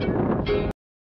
you.